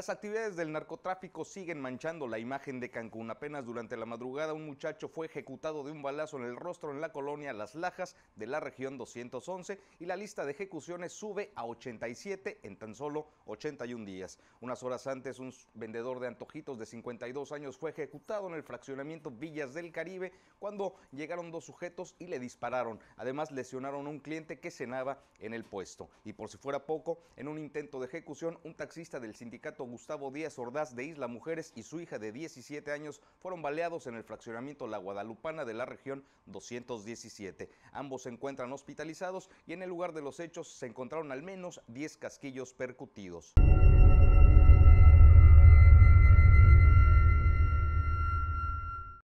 Las actividades del narcotráfico siguen manchando la imagen de Cancún. Apenas durante la madrugada un muchacho fue ejecutado de un balazo en el rostro en la colonia Las Lajas de la región 211 y la lista de ejecuciones sube a 87 en tan solo 81 días. Unas horas antes un vendedor de antojitos de 52 años fue ejecutado en el fraccionamiento Villas del Caribe cuando llegaron dos sujetos y le dispararon. Además lesionaron a un cliente que cenaba en el puesto. Y por si fuera poco, en un intento de ejecución, un taxista del sindicato Gustavo Díaz Ordaz de Isla Mujeres y su hija de 17 años fueron baleados en el fraccionamiento La Guadalupana de la región 217. Ambos se encuentran hospitalizados y en el lugar de los hechos se encontraron al menos 10 casquillos percutidos.